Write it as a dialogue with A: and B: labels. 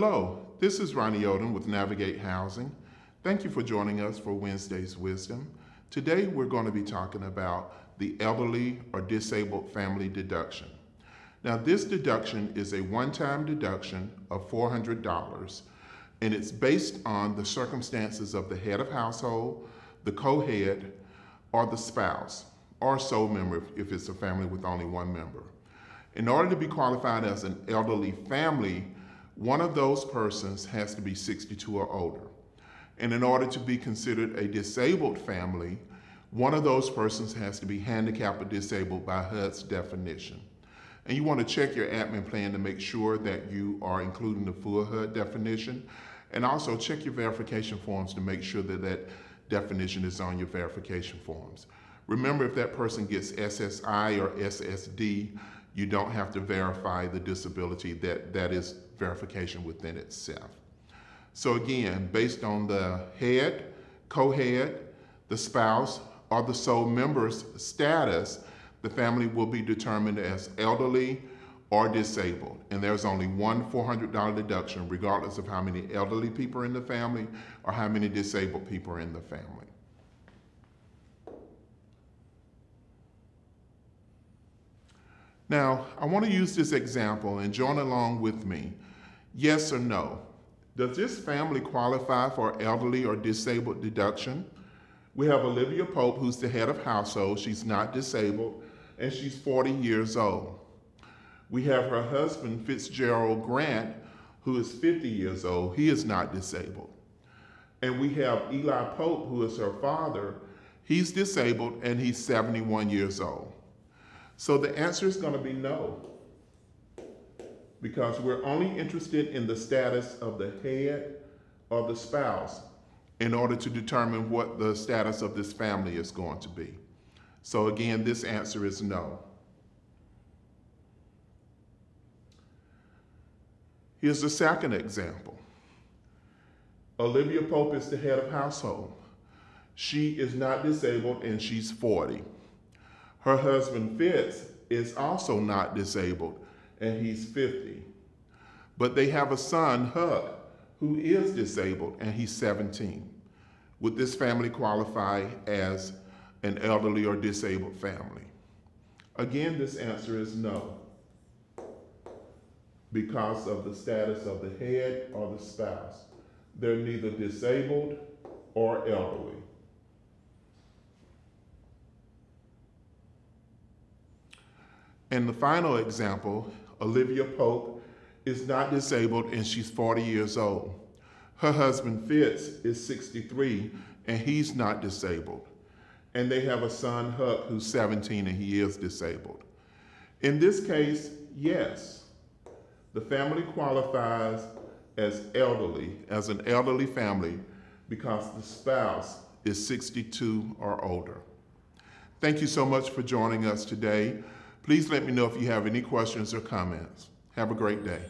A: Hello, this is Ronnie Odom with Navigate Housing. Thank you for joining us for Wednesday's Wisdom. Today we're going to be talking about the elderly or disabled family deduction. Now this deduction is a one-time deduction of $400 and it's based on the circumstances of the head of household, the co-head, or the spouse, or sole member if it's a family with only one member. In order to be qualified as an elderly family, one of those persons has to be 62 or older. And in order to be considered a disabled family, one of those persons has to be handicapped or disabled by HUD's definition. And you want to check your admin plan to make sure that you are including the full HUD definition. And also check your verification forms to make sure that that definition is on your verification forms. Remember, if that person gets SSI or SSD, you don't have to verify the disability. That, that is verification within itself. So again, based on the head, co-head, the spouse, or the sole member's status, the family will be determined as elderly or disabled. And there's only one $400 deduction regardless of how many elderly people are in the family or how many disabled people are in the family. Now, I want to use this example and join along with me. Yes or no? Does this family qualify for elderly or disabled deduction? We have Olivia Pope, who's the head of household. She's not disabled, and she's 40 years old. We have her husband, Fitzgerald Grant, who is 50 years old. He is not disabled. And we have Eli Pope, who is her father. He's disabled, and he's 71 years old. So the answer is going to be no. Because we're only interested in the status of the head or the spouse in order to determine what the status of this family is going to be. So again, this answer is no. Here's the second example. Olivia Pope is the head of household. She is not disabled and she's 40. Her husband Fitz is also not disabled and he's 50. But they have a son, Huck, who is disabled and he's 17. Would this family qualify as an elderly or disabled family? Again, this answer is no because of the status of the head or the spouse. They're neither disabled or elderly. And the final example, Olivia Pope is not disabled and she's 40 years old. Her husband Fitz is 63 and he's not disabled. And they have a son, Huck, who's 17 and he is disabled. In this case, yes, the family qualifies as elderly, as an elderly family, because the spouse is 62 or older. Thank you so much for joining us today. Please let me know if you have any questions or comments. Have a great day.